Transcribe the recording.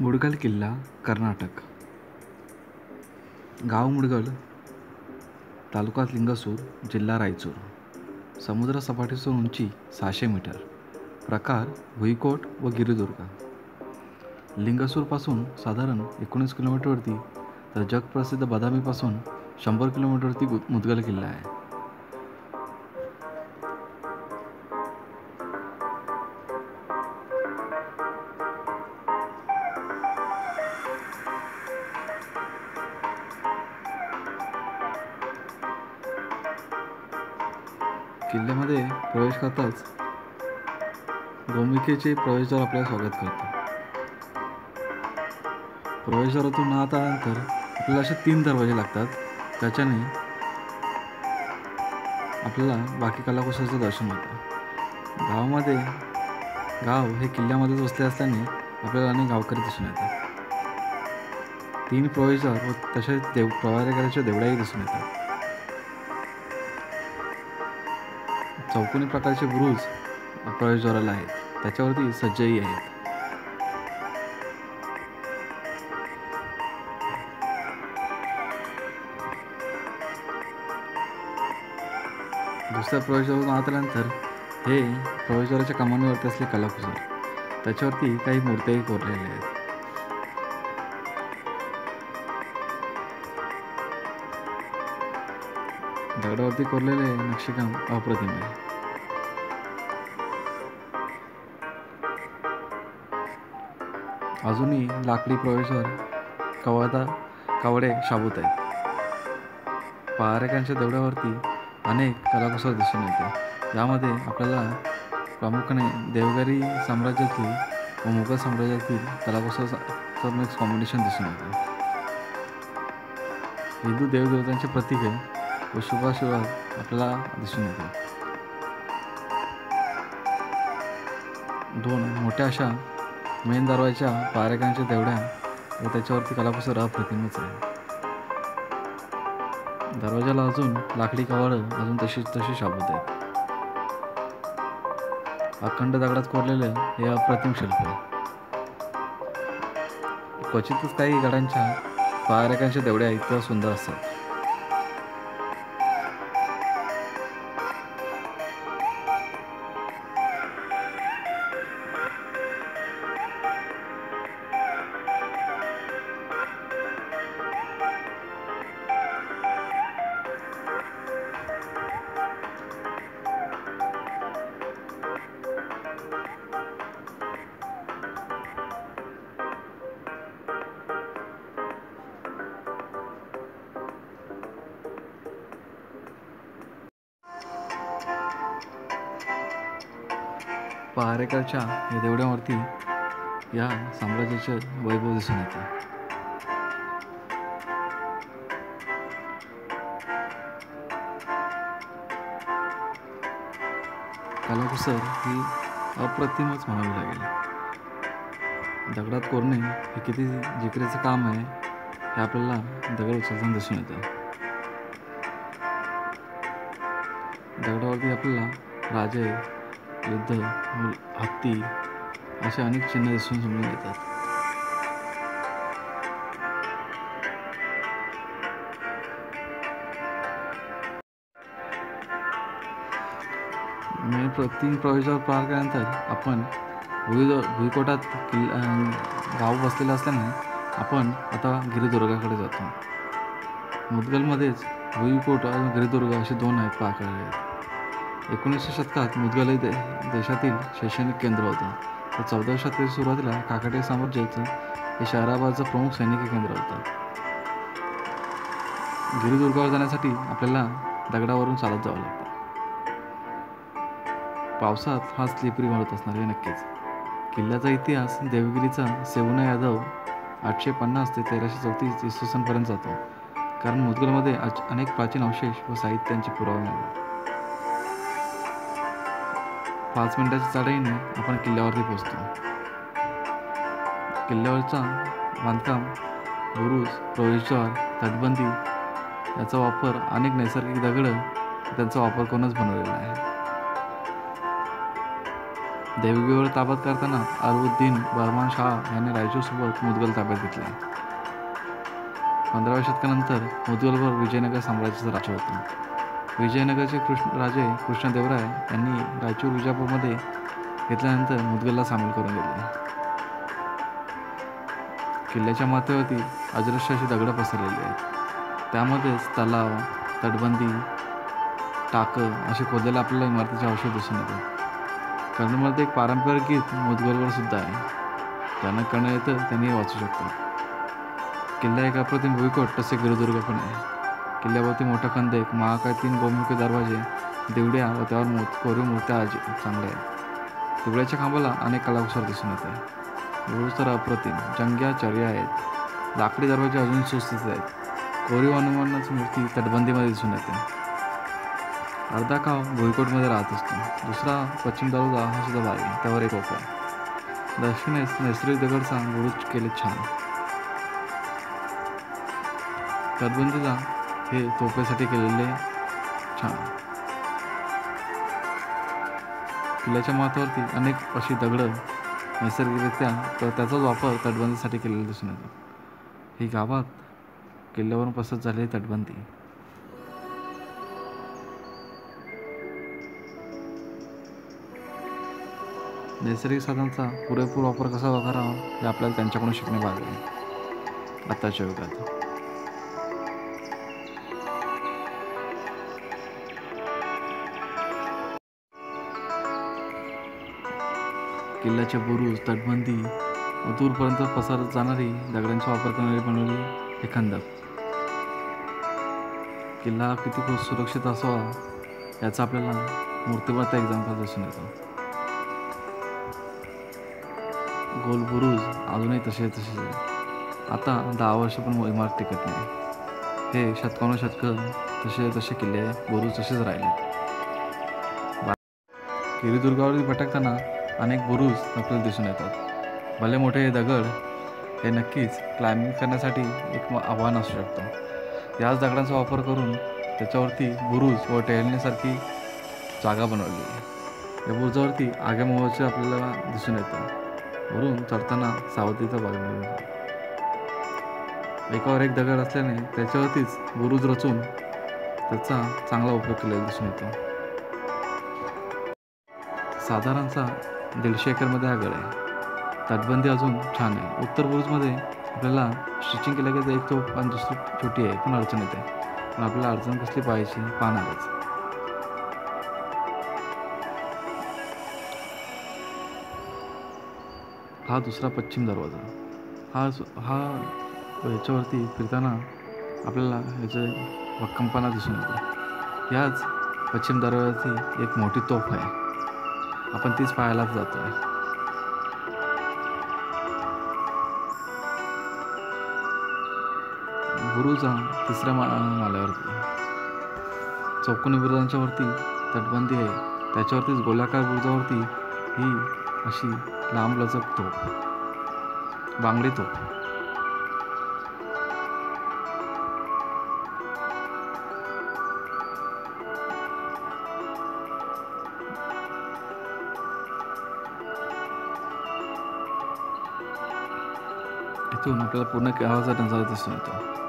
मुडगल किल्ला कर्नाटक. गाव मुडगल तालुका लिंगसूर जिल्हा रायचूर. समुद्र उंची सहाशे मीटर. प्रकार भुईकोट व गिरिदुर्ग. लिंगसूरपासून साधारण एकोणीस किलोमीटरवरती तर जगप्रसिद्ध बदामीपासून शंभर किलोमीटरवरती गु मुदगल किल्ला आहे. किल्ल्यामध्ये प्रवेश करताच गोमुखेचे प्रवेशद्वार आपल्याला स्वागत करतो. प्रवेशद्वारातून आत आल्यानंतर आपल्याला असे तीन दरवाजे लागतात. त्याच्याने आपल्याला बाकी कलाकुसरीचं दर्शन होतं. गावामध्ये गाव हे किल्ल्यामध्येच वसले असल्याने आपल्याला अनेक गावकरी दिसून येतात. तीन प्रवेशद्वार व तसेच देव प्रवारेकराच्या देवळ्याही दिसून येतात. चौकोनी प्रकारचे बुरुज प्रवेशद्वाराला आहेत. त्याच्यावरती सज्जही आहेत. दुसऱ्या प्रवेशद्वारातून आत आल्यानंतर हे प्रवेशद्वाराच्या कमानीवरती असले कलाकुसर. त्याच्यावरती काही मूर्त्याही कोरलेल्या आहेत. दगडावरती कोरलेले नक्षीकाम अप्रतिम आहे. अजूनही लाकडी प्रवेशवर कवादा कवडे शाबूत आहेत. पहारेकांच्या देवळावरती अनेक कलाकुसर दिसून येते. यामध्ये आपल्याला प्रामुख्याने देवगरी साम्राज्यातील व मुघल साम्राज्यातील कलाकुसरचं मिक्स कॉम्बिनेशन दिसून येते. हिंदू देवदेवतांचे प्रतीक आहे व शुभाशुभात आपल्याला दिसून येते. दोन मोठ्या अशा मेन दरवाजाच्या पारेकांच्या देवड्या व त्याच्यावरती कलाकुसर अप्रतिमच आहे. दरवाजाला अजून लाकडी कवाडं अजून तशीच तशी शाबूत आहेत. अखंड दगडात कोरलेलं हे अप्रतिम शिल्प आहे. क्वचितच काही गडांच्या पारेकांच्या देवड्या इतक्या सुंदर असतात. पहारेकरच्या या देवड्यावरती या साम्राज्याचे वैभव दिसून येते. कलाकुसर ही अप्रतिमच म्हणावी लागेल. दगडात कोरणे हे किती जिकरीचं काम आहे हे आपल्याला दगड उचलताना दिसून येतं. दगडावरती आपल्याला राजे युद्ध हत्ती असे अनेक चिन्ह दिसून समजून येतात. तीन प्रवेशावर पार केल्यानंतर आपण भुई भुईकोटात किल्ला गाव बसलेलं असल्याने आपण आता गिरिदुर्गाकडे जातो. मुदगलमध्येच भुईकोट आणि गिरिदुर्ग असे दोन आहेत पाकळले आहेत एकोणीसशे शतकात मुदगल दे देशातील शैक्षणिक केंद्र होतं. तर चौदाव्या शतकाच्या सुरुवातीला काकाटे साम्राज्याचं हे शहराबादचं प्रमुख सैनिकी केंद्र होतं. गिरिदुर्गावर जाण्यासाठी आपल्याला दगडावरून चालत जावं लागतं. पावसात हा स्लिपरी मारत असणार हे नक्कीच. किल्ल्याचा इतिहास देवगिरीचा सेवना यादव आठशे पन्नास ते तेराशे चौतीस इसवी सनपर्यंत जातो. कारण मुदगलमध्ये अनेक प्राचीन अवशेष व साहित्यांची पुरावे मिळाले पाच मिनिटाच्या चढाईने आपण किल्ल्यावरती पोचतो किल्ल्यावरचा बांधकाम बुरुज प्रवेशद्वार तटबंदी याचा वापर अनेक नैसर्गिक दगडं त्यांचा वापर करूनच बनवलेला आहे. देवगीवर ताब्यात करताना अरुद्दीन बर्मान शाह यांनी रायचूरसोबत मुदगल ताब्यात घेतला. पंधराव्या शतकानंतर मुदगलवर विजयनगर साम्राज्याचं राज्य होतं विजयनगरचे कृष्ण राजे कृष्णदेवराय यांनी रायचूर विजापूरमध्ये घेतल्यानंतर मुदगलला सामील करून घेतले. किल्ल्याच्या माथ्यावरती अजरश्य अशी दगडं पसरलेली आहेत. त्यामध्येच तलाव तटबंदी टाकं असे खोदलेल्या आपल्याला इमारतीचे अवशेष दिसून येतात कर्नलमध्ये एक पारंपरिक गीत मुदगलवर सुद्धा आहे. ज्यांना कर्ण येतं त्यांनी वाचू शकतात. किल्ला एक अप्रतिम भुईकोट तसे गिरुदुर्ग पण आहे. किल्ल्यावरती मोठा खंद एक. महाकाय तीन बहुमुखी दरवाजे देवड्या व त्यावर मो कोरीव मूर्त्या आज चांगल्या आहेत. देवड्याच्या खांबाला अनेक कलाकुसर दिसून येते. बुरुज तर अप्रतिम जंग्या चर्या आहेत. लाकडी दरवाजे अजून सुस्थित आहेत. कोरीव हनुमानाची मूर्ती तटबंदीमध्ये दिसून येते. अर्धा काव भुईकोटमध्ये राहत असतो. दुसरा पश्चिम दरवाजा हा सुद्धा भाग आहे त्यावर एक ओपा आहे दक्षिणेस नैसर्गिक दगडचा बुरुज केले छान. तटबंदीचा हे तोफेसाठी केलेले छान. किल्ल्याच्या माथ्यावरती अनेक अशी दगडं नैसर्गिकरित्या तर त्याचाच वापर तटबंदीसाठी केलेला दिसून येतो. ही गावात किल्ल्यावरून पसरत झालेली तटबंदी. नैसर्गिक साधनांचा पुरेपूर वापर कसा करावा हे आपल्याला त्यांच्याकडून शिकणे भाग आहे. आत्ताच्या युगात. किल्ल्याचे बुरुज तटबंदी व दूरपर्यंत पसरत जाणारी दगडांचा वापर करणारी बनवली हे खंदक किल्ला किती खूप सुरक्षित असावा याचा आपल्याला मूर्तिमत्ता एक्झाम्पल दिसून येतो. गोल बुरुज अजूनही तसे तसेच आहे. आता दहा वर्ष पण इमारत टिकत नाही. हे शतकानुशतकं तसे तसे किल्ले बुरुज तसेच राहिले. किरीदुर्गावर भटकताना अनेक बुरुज आपल्याला दिसून येतात. भले मोठे हे दगड हे नक्कीच क्लाइम्बिंग करण्यासाठी एक आव्हान असू शकतं. याच दगडांचा वापर करून त्याच्यावरती बुरुज व टेहळणीसारखी जागा बनवली. आहे या बुरुजावरती आगेमोहाचे आपल्याला दिसून येतं. वरून चढताना सावधीचा भाग मिळतो एकावर एक दगड असल्याने त्याच्यावरतीच बुरुज रचून त्याचा चांगला उपयोग केलेला दिसून येतो. साधारणचा दीडशे एकरमध्ये हा गड आहे. तटबंदी अजून छान आहे. उत्तर बुरुजमध्ये आपल्याला स्टिचिंग केलं की एक तो आणि दुसरी छोटी आहे. पण अडचण येते. पण आपल्याला अडचण कसली पाहायची? पाहणारच. हा दुसरा पश्चिम दरवाजा. हा सु- हा याच्यावरती फिरताना आपल्याला ह्याचे भक्कमपणा दिसून येतो. याच पश्चिम दरवाजाची एक मोठी तोफ आहे. आपण तीच पाहायलाच जातो आहे गुरुचा तिसऱ्या मा माल्यावरती चौकोनी बुरुजांच्या वरती तटबंदी आहे. त्याच्यावरतीच गोलाकार बुरुजावरती ही अशी लांब लचक तोफ. बांगडी तोफ इथून आपल्याला पूर्ण गावाचा नजारा दिसून येतो